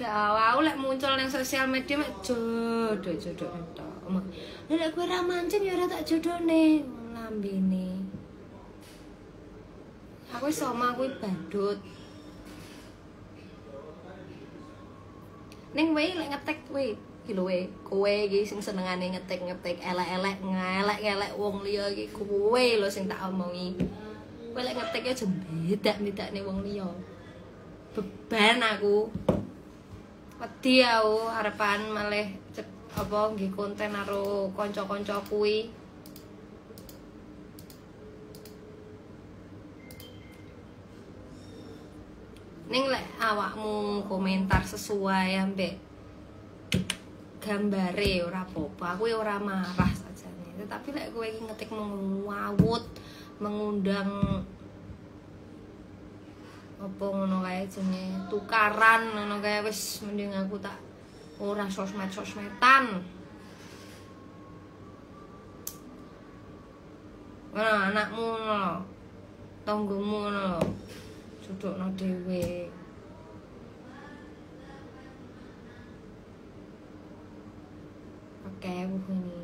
gak aku lek muncul nang sosial media mek jodoh jodoh tok. Omong, kowe ra mancing ya ora tak jodone. Lambene. Aku wis oma kuwi badut. Ning wae lek ngetek kuwi iki lho we, kowe iki sing senengane ngetik-ngetik elek-elek ngelek-elek wong liya iki kowe lho sing tak omongi. Kowe lek ngetik ya jembedak-bedakne wong liya. Beban aku. Wedi aku harapan malih cep- apa nggih konten karo kanca-kanca kuwi. Ning lek awakmu komentar sesuai ambek gambare ora apa-apa. Aku ora marah sajane. Tetapi lek kowe iki ngetik mengawut, mengundang apa ngono kae jenenge tukaran ngono kae wis mending aku tak ora sosmed-sosmedan. Ngono anakmu ngono. Tanggomu ngono. Dudukno dhewe. Pakai ini.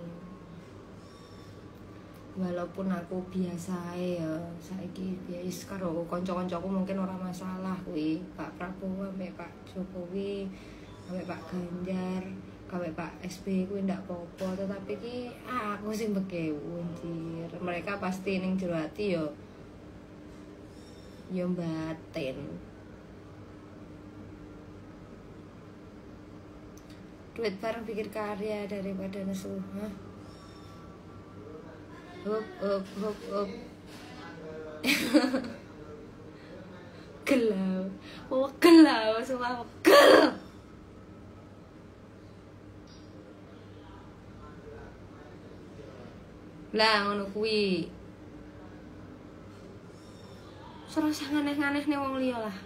Walaupun aku biasa ya, saiki biasa karo kanca-kancaku mungkin ora masalah kuwi, Pak Prabowo ambek Pak Jokowi, ambek Pak Ganjar, ambek Pak SBY kuwi ndak apa-apa, tetapi ki aku sing bekewu anjir. Mereka pasti ning jero ati ya ya batin. Duit bareng pikir karya daripada nesu, hah? Gelau. Oh, gelau, semua gelau. Lah ngono kuwi. Ora usah aneh-aneh nih wong liya lah.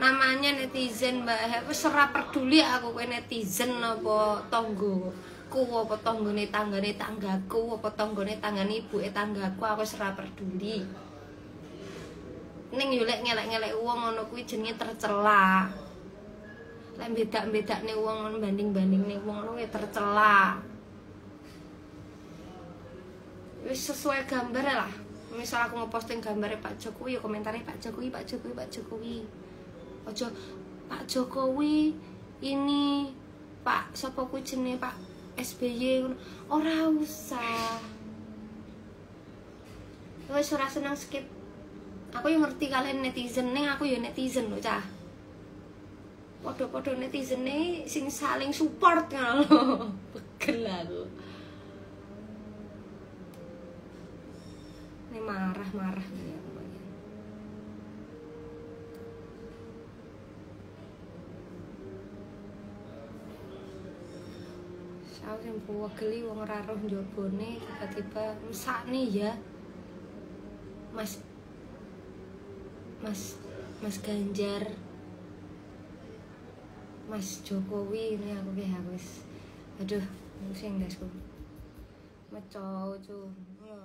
Namanya netizen, Mbak. Wis ora peduli aku kowe netizen apa tanggo. Ku apa tanggane tanggane tanggaku, apa tanggane tanggane ibuke tanggaku, aku ora peduli. Ning yo lek ngelek-ngelek wong ngono kuwi jenenge tercela. Lek bedak-bedakne wong ngono banding-bandingne wong ngono kuwi tercela. Wis sesuai gambar lah. Misal aku ngeposting gambarnya Pak Jokowi, ya komentarnya Pak Jokowi, Pak Jokowi, Pak Jokowi. Ojo Pak Jokowi ini Pak sapa jenenge Pak SBY. Ora usah. Wis ora seneng skip. Aku yang ngerti kalian netizen ning aku ya netizen lho, Cah. Podo-podo netizen nih sing saling support ngono lho. Pegel aku. Ini marah-marah ya Saya yang geli wong ora roh njobone tiba-tiba mesakne ya. Mas Mas Mas Ganjar Mas Jokowi ini aku kayak harus aduh pusing guys mecow tuh ya